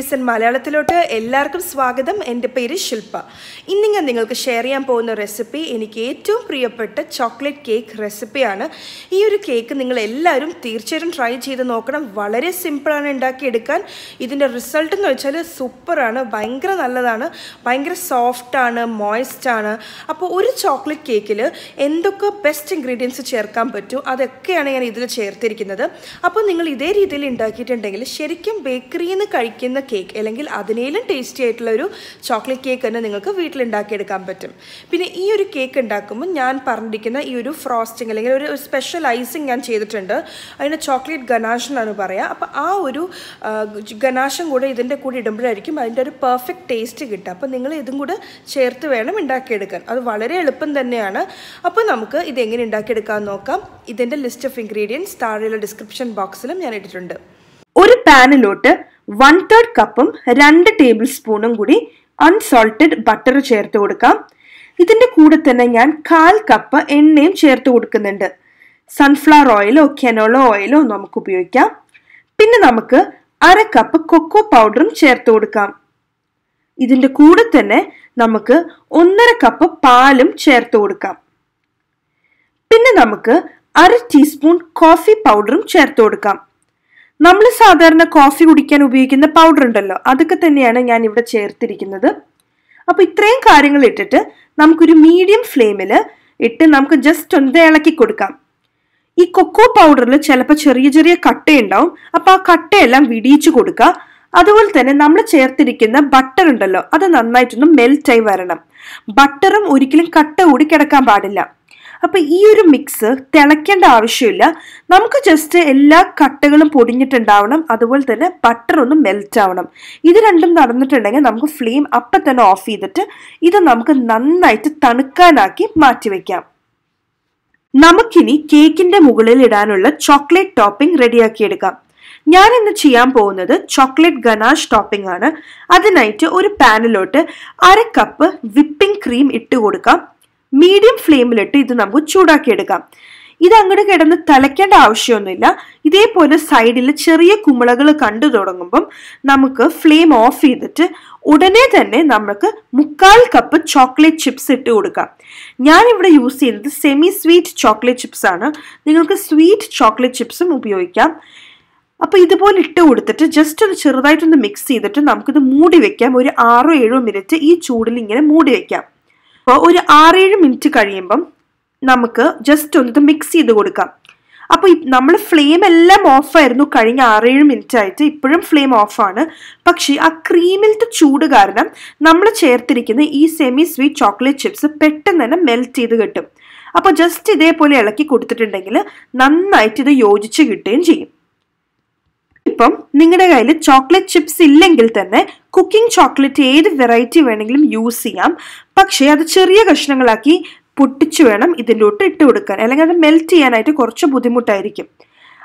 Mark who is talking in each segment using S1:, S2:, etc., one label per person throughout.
S1: In മലയാളത്തിലോട്ട് എല്ലാവർക്കും സ്വാഗതം. എന്റെ പേര് ശില്പ ഇന്ന് ഞാൻ നിങ്ങൾക്ക് ഷെയർ ചെയ്യാൻ പോകുന്ന റെസിപ്പി എനിക്ക് ഏറ്റവും പ്രിയപ്പെട്ട ചോക്ലേറ്റ് കേക്ക് റെസിപ്പിയാണ് ഈ ഒരു കേക്ക് നിങ്ങൾ എല്ലാവരും തീർച്ചയായിട്ടും ട്രൈ ചെയ്ത് നോക്കണം. വളരെ സിമ്പിളാണ് ഉണ്ടാക്കിയെടുക്കാൻ. ഇതിന്റെ റിസൾട്ട് എന്ന് വെച്ചാൽ സൂപ്പറാണ് ഭയങ്കര നല്ലതാണ്. ഭയങ്കര സോഫ്റ്റാണ് മോയിസ്റ്റാണ് അപ്പോൾ ഒരു ചോക്ലേറ്റ് കേക്കിൽ എന്തൊക്കെ ബെസ്റ്റ് ഇൻഗ്രീഡിയൻസ് ചേർക്കാൻ പറ്റും? അതൊക്കെയാണ് ഞാൻ ഇതിൽ ചേർത്തിരിക്കുന്നത്. അപ്പോൾ നിങ്ങൾ ഇതേ രീതിയിൽ ഉണ്ടാക്കിയിട്ടുണ്ടെങ്കിൽ ശരിക്കും ബേക്കറിയിൽ നിന്ന് കഴിക്കുന്ന കേക്ക് അല്ലെങ്കിൽ അതിനേലും ടേസ്റ്റി ആയിട്ടുള്ള ഒരു ചോക്ലേറ്റ് കേക്ക് തന്നെ നിങ്ങൾക്ക് വീട്ടിലുണ്ടാക്കിയെടുക്കാൻ പറ്റും. പിന്നെ ഈ ഒരു കേക്ക് ഉണ്ടാക്കുമ്പോൾ ഞാൻ പറഞ്ഞിരിക്കുന്ന ഈ ഒരു ഫ്രോസ്റ്റിംഗ് അല്ലെങ്കിൽ ഒരു സ്പെഷ്യൽ ഐസിങ് ഞാൻ ചെയ്തിട്ടുണ്ട്. അതിന് ചോക്ലേറ്റ് ഗനാഷ് എന്നാണ് പറയുക അപ്പോൾ ആ ഒരു ഗനാശം കൂടെ ഇതിന്റെ കൂടെ ഇടുമ്പോഴായിരിക്കും അതിന്റെ ഒരു പെർഫെക്റ്റ് ടേസ്റ്റ് കിട്ടുക. അപ്പോൾ നിങ്ങൾ ഇതും കൂടെ ചേർത്ത് വേണം ഉണ്ടാക്കിയെടുക്കാൻ. അത് വളരെ എളുപ്പം തന്നെയാണ്. അപ്പോൾ നമുക്ക് ഇതെങ്ങനെ എങ്ങനെ ഉണ്ടാക്കിയെടുക്കാമെന്ന് നോക്കാം. ഇതിന്റെ ലിസ്റ്റ് ഓഫ് ഇൻഗ്രീഡിയൻസ് താഴെയുള്ള ഡിസ്ക്രിപ്ഷൻ ബോക്സിലും ഞാൻ ഇട്ടിട്ടുണ്ട്.
S2: ഒരു പാനിലോട്ട് വൺ തേർഡ് കപ്പും രണ്ട് ടേബിൾ സ്പൂണും കൂടി അൺസോൾട്ടഡ് ബട്ടർ ചേർത്ത് കൊടുക്കാം. ഇതിന്റെ കൂടെ തന്നെ ഞാൻ കാൽ കപ്പ് എണ്ണയും ചേർത്ത് കൊടുക്കുന്നുണ്ട്. സൺഫ്ലവർ ഓയിലോ കെനോളോ ഓയിലോ നമുക്ക് ഉപയോഗിക്കാം. പിന്നെ നമുക്ക് അര കപ്പ് കൊക്കോ പൗഡറും ചേർത്ത് കൊടുക്കാം. ഇതിന്റെ കൂടെ തന്നെ നമുക്ക് ഒന്നര കപ്പ് പാലും ചേർത്ത് കൊടുക്കാം. പിന്നെ നമുക്ക് അര ടീസ്പൂൺ കോഫി പൗഡറും ചേർത്ത് കൊടുക്കാം. നമ്മൾ സാധാരണ കോഫി കുടിക്കാൻ ഉപയോഗിക്കുന്ന പൗഡർ ഉണ്ടല്ലോ അതൊക്കെ തന്നെയാണ് ഞാൻ ഇവിടെ ചേർത്തിരിക്കുന്നത്. അപ്പോൾ ഇത്രയും കാര്യങ്ങൾ ഇട്ടിട്ട് നമുക്കൊരു മീഡിയം ഫ്ലെയിമിൽ ഇട്ട് നമുക്ക് ജസ്റ്റ് ഒന്ന് ഇളക്കി കൊടുക്കാം. ഈ കൊക്കോ പൗഡറിൽ ചിലപ്പോൾ ചെറിയ ചെറിയ കട്ടയുണ്ടാവും. അപ്പോൾ ആ കട്ടയെല്ലാം വിടിയിച്ചു കൊടുക്കുക. അതുപോലെ തന്നെ നമ്മൾ ചേർത്തിരിക്കുന്ന ബട്ടർ ഉണ്ടല്ലോ അത് നന്നായിട്ടൊന്ന് മെൽറ്റായി വരണം. ബട്ടറും ഒരിക്കലും കട്ട കൂടി കിടക്കാൻ പാടില്ല. അപ്പൊ ഈ ഒരു മിക്സ് തിളയ്ക്കേണ്ട ആവശ്യമില്ല. നമുക്ക് ജസ്റ്റ് എല്ലാ കട്ടകളും പൊടിഞ്ഞിട്ടുണ്ടാവണം. അതുപോലെ തന്നെ ബട്ടർ ഒന്ന് മെൽറ്റ് ആവണം. ഇത് രണ്ടും നടന്നിട്ടുണ്ടെങ്കിൽ നമുക്ക് ഫ്ലെയിം അപ്പം തന്നെ ഓഫ് ചെയ്തിട്ട് ഇത് നമുക്ക് നന്നായിട്ട് തണുക്കാനാക്കി മാറ്റിവെക്കാം നമുക്കിനി കേക്കിന്റെ മുകളിൽ ഇടാനുള്ള ചോക്ലേറ്റ് ടോപ്പിംഗ് റെഡിയാക്കിയെടുക്കാം ഞാൻ ഇന്ന് ചെയ്യാൻ പോകുന്നത് ചോക്ലേറ്റ് ഗനാഷ് ടോപ്പിംഗ് ആണ്. അതിനായിട്ട് ഒരു പാനിലോട്ട് അര കപ്പ് വിപ്പിംഗ് ക്രീം ഇട്ട് കൊടുക്കാം. മീഡിയം ഫ്ലെയിമിലിട്ട് ഇത് നമുക്ക് ചൂടാക്കിയെടുക്കാം. ഇത് അങ്ങോട്ട് കിടന്ന് തിളയ്ക്കേണ്ട ആവശ്യമൊന്നുമില്ല. ഇതേപോലെ സൈഡിൽ ചെറിയ കുമിളകൾ കണ്ടു തുടങ്ങുമ്പം നമുക്ക് ഫ്ലെയിം ഓഫ് ചെയ്തിട്ട് ഉടനെ തന്നെ നമുക്ക് മുക്കാൽ കപ്പ് ചോക്ലേറ്റ് ചിപ്സ് ഇട്ട് കൊടുക്കാം. ഞാൻ ഇവിടെ യൂസ് ചെയ്യുന്നത് സെമി സ്വീറ്റ് ചോക്ലേറ്റ് ചിപ്സ് ആണ്. നിങ്ങൾക്ക് സ്വീറ്റ് ചോക്ലേറ്റ് ചിപ്സും ഉപയോഗിക്കാം. അപ്പൊ ഇതുപോലെ ഇട്ട് കൊടുത്തിട്ട് ജസ്റ്റ് ഒന്ന് ചെറുതായിട്ടൊന്ന് മിക്സ് ചെയ്തിട്ട് നമുക്കിത് മൂടി വെക്കാം. ഒരു ആറോ ഏഴോ മിനിറ്റ് ഈ ചൂടിൽ ഇങ്ങനെ മൂടി വെക്കാം. അപ്പോൾ ഒരു ആറേഴ് മിനിറ്റ് കഴിയുമ്പം നമുക്ക് ജസ്റ്റ് ഒന്ന് മിക്സ് ചെയ്ത് കൊടുക്കാം. അപ്പോൾ നമ്മൾ ഫ്ലെയിം എല്ലാം ഓഫായിരുന്നു കഴിഞ്ഞ ആറേഴ് മിനിറ്റ് ആയിട്ട്. ഇപ്പോഴും ഫ്ലെയിം ഓഫാണ് പക്ഷേ ആ ക്രീമിലത്തെ ചൂട് കാരണം നമ്മൾ ചേർത്തിരിക്കുന്ന ഈ സെമി സ്വീറ്റ് ചോക്ലേറ്റ് ചിപ്സ് പെട്ടെന്ന് തന്നെ മെൽറ്റ് ചെയ്ത് കിട്ടും. അപ്പോൾ ജസ്റ്റ് ഇതേപോലെ ഇളക്കി കൊടുത്തിട്ടുണ്ടെങ്കിൽ നന്നായിട്ട് ഇത് യോജിച്ച് കിട്ടുകയും ചെയ്യും. ഇപ്പം നിങ്ങളുടെ കയ്യിൽ ചോക്ലേറ്റ് ചിപ്സ് ഇല്ലെങ്കിൽ തന്നെ കുക്കിംഗ് ചോക്ലേറ്റ് ഏത് വെറൈറ്റി വേണമെങ്കിലും യൂസ് ചെയ്യാം. പക്ഷേ അത് ചെറിയ കഷ്ണങ്ങളാക്കി പൊട്ടിച്ചു വേണം ഇതിലോട്ട് ഇട്ട് കൊടുക്കാൻ. അല്ലെങ്കിൽ അത് മെൽറ്റ് ചെയ്യാനായിട്ട് കുറച്ച് ബുദ്ധിമുട്ടായിരിക്കും.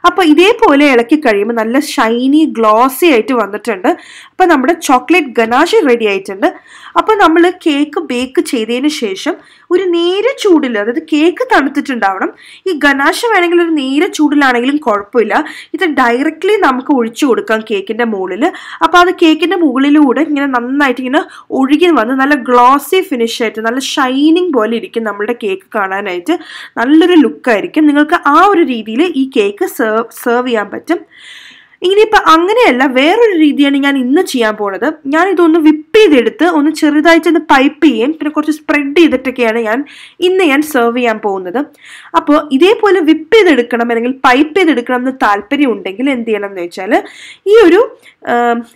S2: അപ്പോൾ ഇതേപോലെ ഇളക്കി കഴിയുമ്പോൾ നല്ല ഷൈനി ഗ്ലോസി ആയിട്ട് വന്നിട്ടുണ്ട്. അപ്പോൾ നമ്മുടെ ചോക്ലേറ്റ് ഗനാഷ് റെഡി ആയിട്ടുണ്ട്. അപ്പോൾ നമ്മൾ കേക്ക് ബേക്ക് ചെയ്തതിന് ശേഷം ഒരു നേരെ ചൂടിൽ അതായത് കേക്ക് തണുത്തിട്ടുണ്ടാവണം. ഈ ഗനാശ വേണമെങ്കിൽ ഒരു നേരെ ചൂടിലാണെങ്കിലും കുഴപ്പമില്ല. ഇത് ഡയറക്റ്റ്ലി നമുക്ക് ഒഴിച്ചു കൊടുക്കാം കേക്കിന്റെ മുകളിൽ അപ്പോൾ അത് കേക്കിന്റെ മുകളിലൂടെ ഇങ്ങനെ നന്നായിട്ട് ഇങ്ങനെ ഒഴുകി വന്ന് നല്ല ഗ്ലോസി ഫിനിഷ് ആയിട്ട് നല്ല ഷൈനിങ് പോലെ ഇരിക്കും നമ്മുടെ കേക്ക് കാണാനായിട്ട്. നല്ലൊരു ലുക്കായിരിക്കും നിങ്ങൾക്ക് ആ ഒരു രീതിയിൽ ഈ കേക്ക് സെർവ് സെർവ് ചെയ്യാൻ പറ്റും. ഇനിയിപ്പോൾ അങ്ങനെയല്ല വേറൊരു രീതിയാണ് ഞാൻ ഇന്ന് ചെയ്യാൻ പോണത്. ഞാൻ ഇതൊന്ന് വിപ്പ് ചെയ്തെടുത്ത് ഒന്ന് ചെറുതായിട്ട് ഒന്ന് പൈപ്പ് ചെയ്യും. പിന്നെ കുറച്ച് സ്പ്രെഡ് ചെയ്തിട്ടൊക്കെയാണ് ഞാൻ ഇന്ന് ഞാൻ സെർവ് ചെയ്യാൻ പോകുന്നത്. അപ്പോൾ ഇതേപോലെ വിപ്പ് ചെയ്തെടുക്കണം അല്ലെങ്കിൽ പൈപ്പ് ചെയ്തെടുക്കണം എന്ന് താല്പര്യം ഉണ്ടെങ്കിൽ എന്ത് ചെയ്യണം എന്ന് വെച്ചാൽ ഈ ഒരു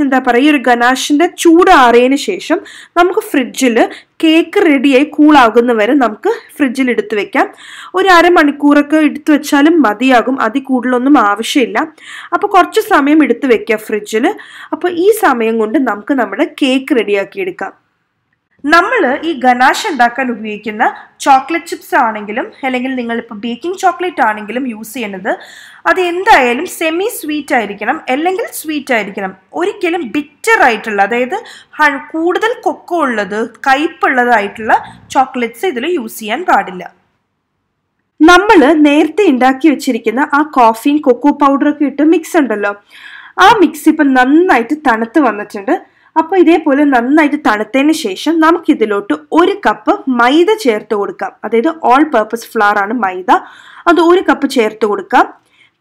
S2: എന്താ പറയുക ഈ ഒരു ഗനാഷിന്റെ ചൂടാറിയതിന് ശേഷം നമുക്ക് ഫ്രിഡ്ജിൽ കേക്ക് റെഡിയായി കൂളാകുന്ന വരെ നമുക്ക് ഫ്രിഡ്ജിൽ എടുത്തു വെക്കാം. ഒരു അരമണിക്കൂറൊക്കെ എടുത്തു വെച്ചാലും മതിയാകും. അതിൽ കൂടുതലൊന്നും ആവശ്യമില്ല. അപ്പോൾ കുറച്ച് സമയം എടുത്തു വെക്കുക ഫ്രിഡ്ജിൽ അപ്പോൾ ഈ സമയം കൊണ്ട് നമുക്ക് നമ്മുടെ കേക്ക് റെഡിയാക്കി എടുക്കാം. നമ്മൾ ഈ ഗനാഷ് ഉണ്ടാക്കാൻ ഉപയോഗിക്കുന്ന ചോക്ലേറ്റ് ചിപ്സ് ആണെങ്കിലും അല്ലെങ്കിൽ നിങ്ങളിപ്പോൾ ബേക്കിംഗ് ചോക്ലേറ്റ് ആണെങ്കിലും യൂസ് ചെയ്യുന്നത് അത് എന്തായാലും സെമി സ്വീറ്റ് ആയിരിക്കണം അല്ലെങ്കിൽ സ്വീറ്റ് ആയിരിക്കണം. ഒരിക്കലും ബിറ്റർ ആയിട്ടുള്ള അതായത് കൂടുതൽ കൊക്കോ ഉള്ളത് കയ്പുള്ളതായിട്ടുള്ള ചോക്ലേറ്റ്സ് ഇതിൽ യൂസ് ചെയ്യാൻ പാടില്ല. നമ്മൾ നേരത്തെ ഉണ്ടാക്കി വെച്ചിരിക്കുന്ന ആ കോഫിയും കൊക്കോ പൗഡറൊക്കെ ഇട്ട് മിക്സ് ഉണ്ടല്ലോ. ആ മിക്സ് ഇപ്പം നന്നായിട്ട് തണുത്ത് വന്നിട്ടുണ്ട്. അപ്പോൾ ഇതേപോലെ നന്നായിട്ട് തണുത്തതിന് ശേഷം നമുക്ക് ഇതിലോട്ട് ഒരു കപ്പ് മൈദ ചേർത്ത് കൊടുക്കാം. അതായത് ഓൾ പർപ്പസ് ഫ്ലവർ ആണ് മൈദ. അത് ഒരു കപ്പ് ചേർത്ത് കൊടുക്കാം.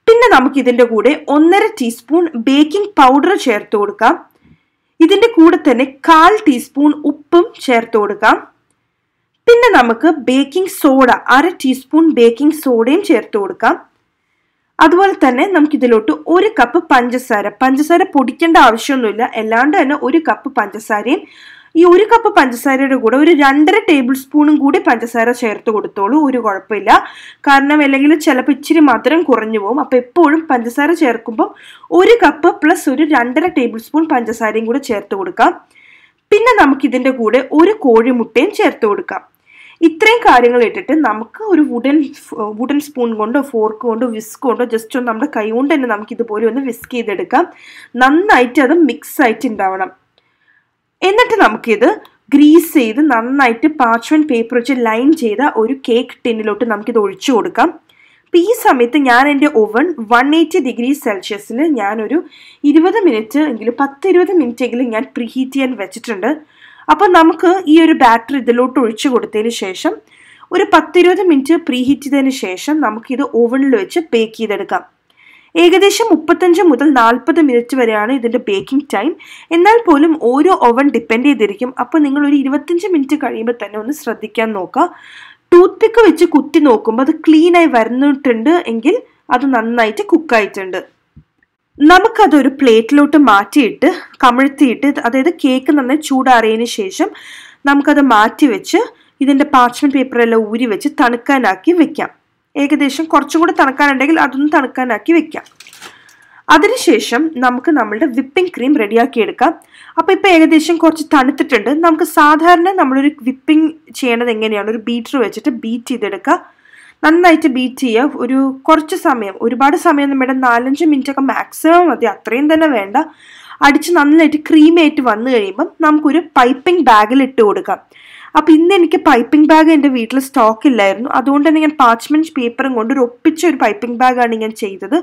S2: പിന്നെ നമുക്ക് ഇതിന്റെ കൂടെ ഒന്നര ടീസ്പൂൺ ബേക്കിംഗ് പൗഡർ ചേർത്ത് കൊടുക്കാം. ഇതിന്റെ കൂടെ തന്നെ കാൽ ടീസ്പൂൺ ഉപ്പും ചേർത്ത് കൊടുക്കാം. പിന്നെ നമുക്ക് ബേക്കിംഗ് സോഡ അര ടീസ്പൂൺ ബേക്കിംഗ് സോഡയും ചേർത്ത് കൊടുക്കാം. അതുപോലെ തന്നെ നമുക്ക് ഇതിലോട്ട് ഒരു കപ്പ് പഞ്ചസാര. പഞ്ചസാര പൊടിക്കേണ്ട ആവശ്യമൊന്നുമില്ല. അല്ലാണ്ട് തന്നെ ഒരു കപ്പ് പഞ്ചസാരയും ഈ ഒരു കപ്പ് പഞ്ചസാരയുടെ കൂടെ ഒരു രണ്ടര ടേബിൾ സ്പൂണും കൂടി പഞ്ചസാര ചേർത്ത് കൊടുത്തോളൂ. ഒരു കുഴപ്പമില്ല. കാരണം അല്ലെങ്കിൽ ചിലപ്പോൾ ഇച്ചിരി മധുരം കുറഞ്ഞു പോകും. അപ്പോൾ എപ്പോഴും പഞ്ചസാര ചേർക്കുമ്പോൾ ഒരു കപ്പ് പ്ലസ് ഒരു രണ്ടര ടേബിൾ സ്പൂൺ പഞ്ചസാരയും കൂടെ ചേർത്ത് കൊടുക്കാം. പിന്നെ നമുക്ക് ഇതിന്റെ കൂടെ ഒരു കോഴിമുട്ടയും ചേർത്ത് കൊടുക്കാം. ഇത്രയും കാര്യങ്ങൾ ഇട്ടിട്ട് നമുക്ക് ഒരു വുഡൻ വുഡൻ സ്പൂൺ കൊണ്ടോ ഫോർക്ക് കൊണ്ടോ വിസ്ക് കൊണ്ടോ ജസ്റ്റ് ഒന്ന് നമ്മുടെ കൈ കൊണ്ട് തന്നെ നമുക്ക് ഇതുപോലെ ഒന്ന് വിസ്ക് ചെയ്തെടുക്കാം. നന്നായിട്ട് അത് മിക്സ് ആയിട്ട് ഉണ്ടാവണം. എന്നിട്ട് നമുക്കിത് ഗ്രീസ് ചെയ്ത് നന്നായിട്ട് പാച്ച്വൻ പേപ്പർ വെച്ച് ലൈൻ ചെയ്ത ഒരു കേക്ക് ടിന്നിലോട്ട് നമുക്കിത് ഒഴിച്ചു കൊടുക്കാം. അപ്പോൾ ഈ സമയത്ത് ഞാൻ എന്റെ ഓവൻ വൺ എയ്റ്റി ഡിഗ്രി സെൽഷ്യസിൽ ഞാനൊരു ഇരുപത് മിനിറ്റ് എങ്കിലും പത്ത് ഇരുപത് മിനിറ്റ് എങ്കിലും ഞാൻ പ്രീഹീറ്റ് ചെയ്യാൻ വെച്ചിട്ടുണ്ട്. അപ്പോൾ നമുക്ക് ഈ ഒരു ബാറ്റർ ഇതിലോട്ട് ഒഴിച്ചു കൊടുത്തതിന് ശേഷം ഒരു പത്തിരുപത് മിനിറ്റ് പ്രീഹീറ്റ് ചെയ്തതിന് ശേഷം നമുക്കിത് ഓവനിൽ വെച്ച് ബേക്ക് ചെയ്തെടുക്കാം. ഏകദേശം മുപ്പത്തഞ്ച് മുതൽ നാൽപ്പത് മിനിറ്റ് വരെയാണ് ഇതിന്റെ ബേക്കിംഗ് ടൈം. എന്നാൽ പോലും ഓരോ ഓവൻ ഡിപ്പെൻഡ് ചെയ്തിരിക്കും. അപ്പോൾ നിങ്ങൾ ഒരു ഇരുപത്തഞ്ച് മിനിറ്റ് കഴിയുമ്പോൾ തന്നെ ഒന്ന് ശ്രദ്ധിക്കാൻ നോക്കുക. ടൂത്ത് പിക്ക് വെച്ച് കുത്തി നോക്കുമ്പോൾ അത് ക്ലീനായി വരുന്നിട്ടുണ്ട് എങ്കിൽ അത് നന്നായിട്ട് കുക്കായിട്ടുണ്ട്. നമുക്കതൊരു പ്ലേറ്റിലോട്ട് മാറ്റിയിട്ട് കമിഴ്ത്തിയിട്ട് അതായത് കേക്ക് നന്നായി ചൂടാറിയതിന് ശേഷം നമുക്കത് മാറ്റി വെച്ച് ഇതിന്റെ പാർച്ച്മെന്റ് പേപ്പറെല്ലാം ഊരി വെച്ച് തണുക്കാനാക്കി വെക്കാം. ഏകദേശം കുറച്ചും കൂടെ തണുക്കാനുണ്ടെങ്കിൽ അതൊന്ന് തണുക്കാനാക്കി വെക്കാം. അതിനുശേഷം നമുക്ക് നമ്മളുടെ വിപ്പിംഗ് ക്രീം റെഡിയാക്കി എടുക്കാം അപ്പോൾ ഇപ്പോൾ ഏകദേശം കുറച്ച് തണുത്തിട്ടുണ്ട്. നമുക്ക് സാധാരണ നമ്മളൊരു വിപ്പിംഗ് ചെയ്യണത് എങ്ങനെയാണ് ഒരു ബീറ്റർ വെച്ചിട്ട് ബീറ്റ് ചെയ്തെടുക്കുക. നന്നായിട്ട് ബീറ്റ് ചെയ്യുക. ഒരു കുറച്ച് സമയം ഒരുപാട് സമയം നമ്മുടെ നാലഞ്ച് മിനിറ്റ് ഒക്കെ മാക്സിമം മതി. അത്രയും തന്നെ വേണ്ട. അടിച്ച് നന്നായിട്ട് ക്രീമായിട്ട് വന്നു കഴിയുമ്പം നമുക്കൊരു പൈപ്പിംഗ് ബാഗിൽ ഇട്ട് കൊടുക്കാം. അപ്പം ഇന്ന് എനിക്ക് പൈപ്പിംഗ് ബാഗ് എന്റെ വീട്ടിൽ സ്റ്റോക്ക് ഇല്ലായിരുന്നു. അതുകൊണ്ട് തന്നെ ഞാൻ പാച്ച്മെന്റ് പേപ്പറും കൊണ്ട് ഒരു ഒപ്പിച്ച ഒരു പൈപ്പിംഗ് ബാഗാണ് ഞാൻ ചെയ്തത്.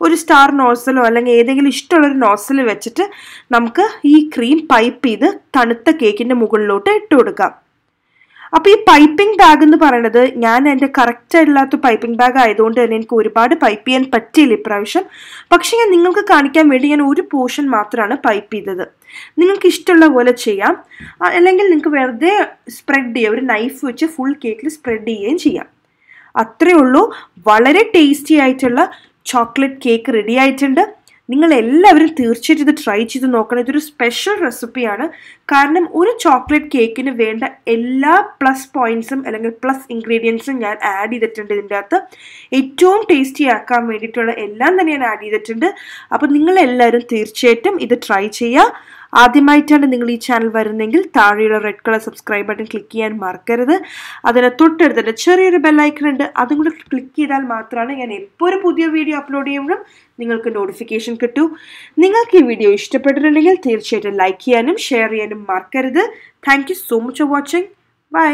S2: ഒരു സ്റ്റാർ നോസലോ അല്ലെങ്കിൽ ഏതെങ്കിലും ഇഷ്ടമുള്ളൊരു നോസൽ വെച്ചിട്ട് നമുക്ക് ഈ ക്രീം പൈപ്പ് ചെയ്ത് തണുത്ത കേക്കിന്റെ മുകളിലോട്ട് ഇട്ട് കൊടുക്കാം. അപ്പോൾ ഈ പൈപ്പിംഗ് ബാഗ് എന്ന് പറയുന്നത് ഞാൻ എന്റെ കറക്റ്റ് അല്ലാത്ത പൈപ്പിംഗ് ബാഗ് ആയതുകൊണ്ട് തന്നെ എനിക്ക് ഒരുപാട് പൈപ്പ് ചെയ്യാൻ പറ്റിയില്ല ഇപ്രാവശ്യം. പക്ഷേ ഞാൻ നിങ്ങൾക്ക് കാണിക്കാൻ വേണ്ടി ഞാൻ ഒരു പോർഷൻ മാത്രമാണ് പൈപ്പ് ചെയ്തത്. നിങ്ങൾക്ക് ഇഷ്ടമുള്ള പോലെ ചെയ്യാം. അല്ലെങ്കിൽ നിങ്ങൾക്ക് വെറുതെ സ്പ്രെഡ് ചെയ്യുക ഒരു നൈഫ് വെച്ച് ഫുൾ കേക്കിൽ സ്പ്രെഡ് ചെയ്യുകയും ചെയ്യാം. അത്രയേ ഉള്ളൂ. വളരെ ടേസ്റ്റി ആയിട്ടുള്ള ചോക്ലേറ്റ് കേക്ക് റെഡി ആയിട്ടുണ്ട്. നിങ്ങൾ എല്ലാവരും തീർച്ചയായിട്ടും ഇത് ട്രൈ ചെയ്ത് നോക്കണം. ഇതൊരു സ്പെഷ്യൽ റെസിപ്പിയാണ് കാരണം ഒരു ചോക്ലേറ്റ് കേക്കിന് വേണ്ട എല്ലാ പ്ലസ് പോയിന്റ്സും അല്ലെങ്കിൽ പ്ലസ് ഇൻഗ്രീഡിയൻസും ഞാൻ ആഡ് ചെയ്തിട്ടുണ്ട് ഇതിന്റെ അകത്ത്. ഏറ്റവും ടേസ്റ്റി ആക്കാൻ വേണ്ടിയിട്ടുള്ള എല്ലാം തന്നെ ഞാൻ ആഡ് ചെയ്തിട്ടുണ്ട്. അപ്പോൾ നിങ്ങളെല്ലാവരും തീർച്ചയായിട്ടും ഇത് ട്രൈ ചെയ്യുക. ആദ്യമായിട്ടാണ് നിങ്ങൾ ഈ ചാനൽ വരുന്നെങ്കിൽ താഴെയുള്ള red colour subscribe button click ചെയ്യാൻ മറക്കരുത്. അതിന് തൊട്ടടുത്ത് തന്നെ ചെറിയൊരു ബെല്ലൈക്കൺ ഉണ്ട്. അതും കൂടെ ക്ലിക്ക് ചെയ്താൽ മാത്രമാണ് ഞാൻ എപ്പോൾ ഒരു പുതിയ വീഡിയോ അപ്ലോഡ് ചെയ്യുമ്പോഴും നിങ്ങൾക്ക് നോട്ടിഫിക്കേഷൻ കിട്ടൂ. നിങ്ങൾക്ക് ഈ വീഡിയോ ഇഷ്ടപ്പെട്ടിട്ടുണ്ടെങ്കിൽ തീർച്ചയായിട്ടും ലൈക്ക് ചെയ്യാനും ഷെയർ ചെയ്യാനും മറക്കരുത്. Thank so much for watching bye